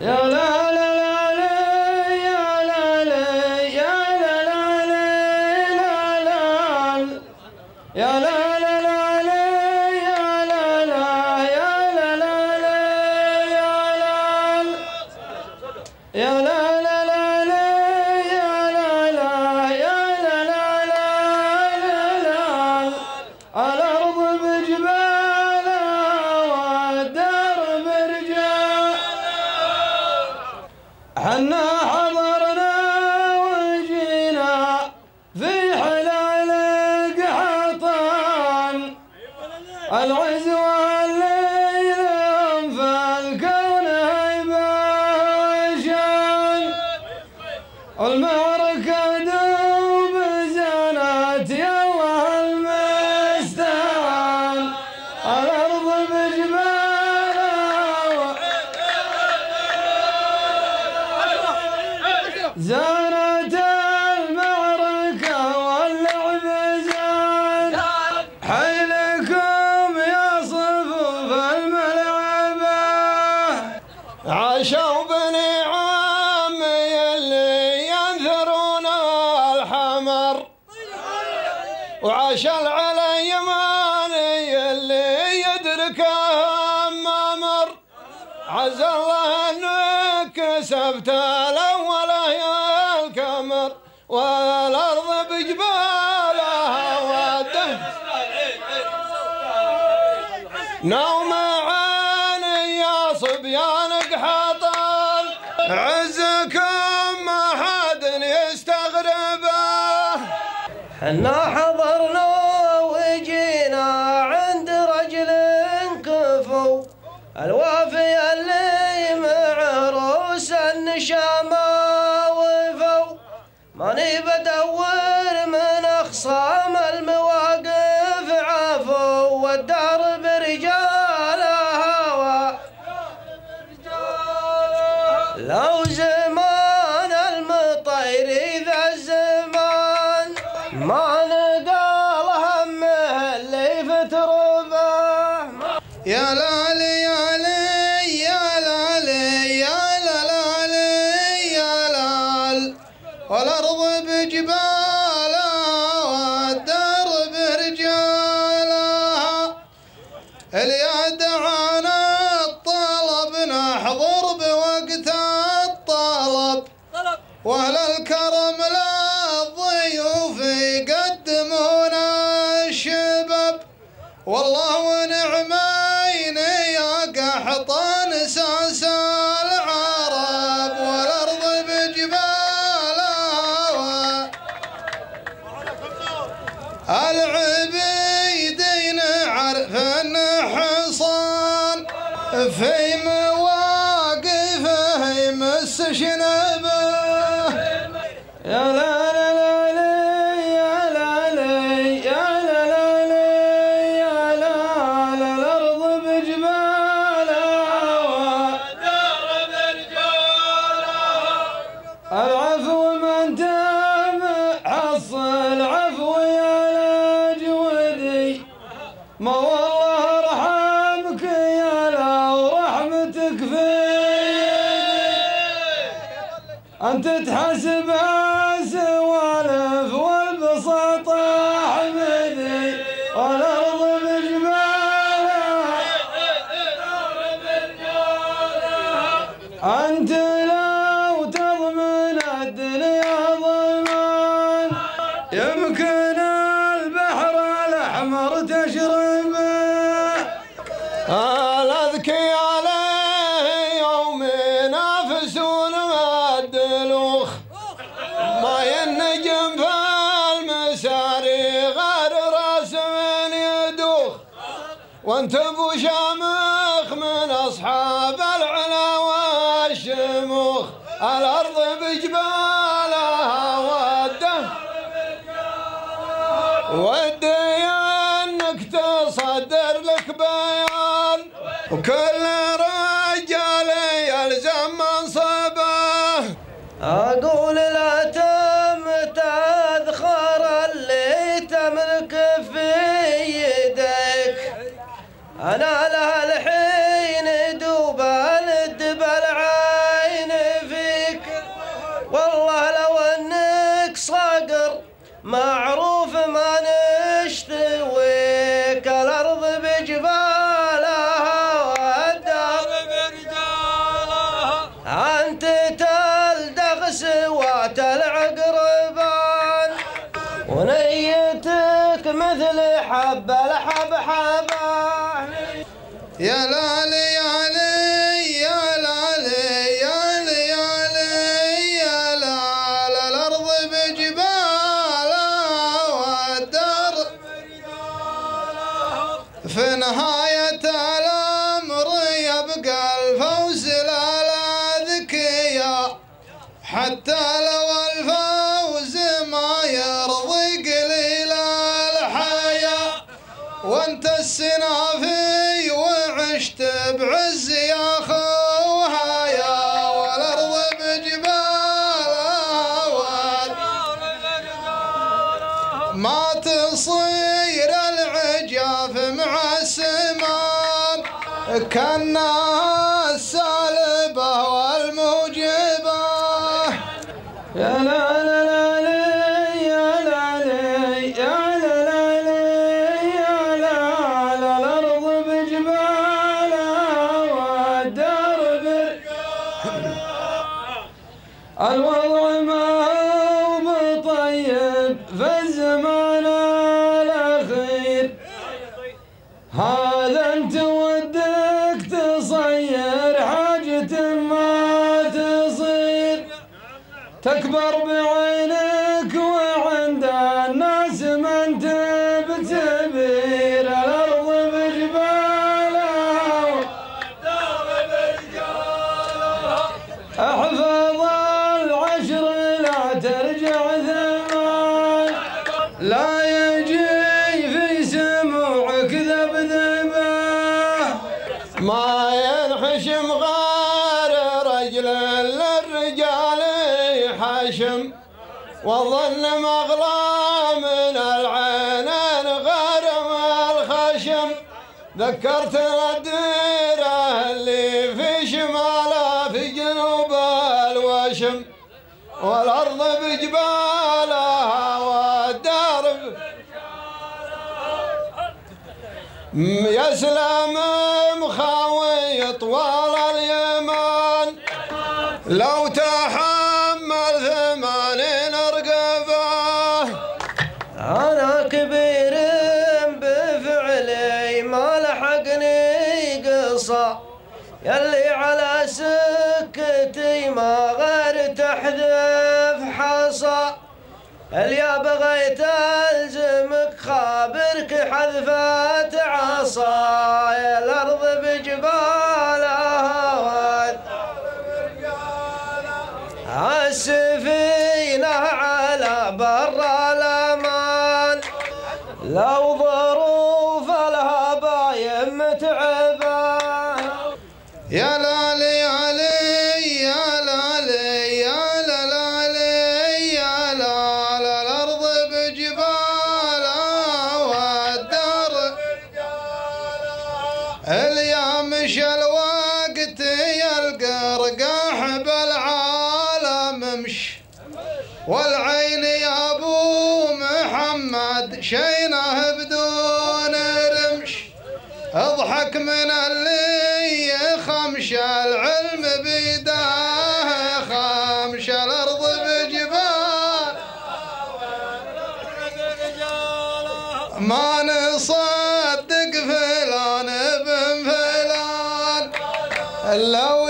يا لا لا يا لا العز وعاش العلي ماني اللي يدرك مر. عز الله انك كسبت الأول يا الكمر والأرض بجبالها والدهر نوم عيني يا صبيان قحطان عزكم حنا حضرنا وجينا عند رجل كفو. الوافي اللي مع روس النشامة وفو. ماني ما نقال همه اللي فتربه يا لالي يا لي يا لالي يا لالي يا لال. والأرض بجبالها والدار برجالها اليد عن الطلب نحضر بوقت الطلب. وأهل مواقفه يمس شنبه يا لا لا تشربه الأذكي عليه يوم ينافسون الدلوخ ما ينجم في المساري غير رأس من يدوخ. وأنت أبو شامخ من أصحاب العلا والشموخ. الأرض بجبالها والدهر ودي وكل يا لالي في نهاية الأمر يبقى الفوز لا ذكية حتى لو الفوز ما يرضي قليل الحياة. وانت السنافر وعشت بعز يا خوها يا والأرض بجبالها. وال ما تصير العجاف مع السمان كأنها الوضع ما هو بطيب في الزمان الأخير. هذا أنت ودك تصير حاجة ما تصير. تكبر بعينك ترجع ثمان لا يجي في سموعك ذبذبة. ما ينحشم غير رجل للرجال حشم. وظن مغلى من العينين غير ما الخشم ذكرت الديرة اللي في شمالها في جنوب الوشم. والأرض بجبالها والدار. ب- يا سلام مخاوي طوال اليمن. لو تحمل ثمانين رقبة. أنا كبير بفعلي ما لحقني قصة. يلي على سكتي ما غير تحذف حصى. اليا بغيت ألزمك خابرك حذفت عصاي الأرض بجبالها والعين يا أبو محمد شينه بدون رمش. اضحك من اللي يخمش العلم بيداه خمش. الأرض بجبال. ما نصدق فلان ابن فلان. لو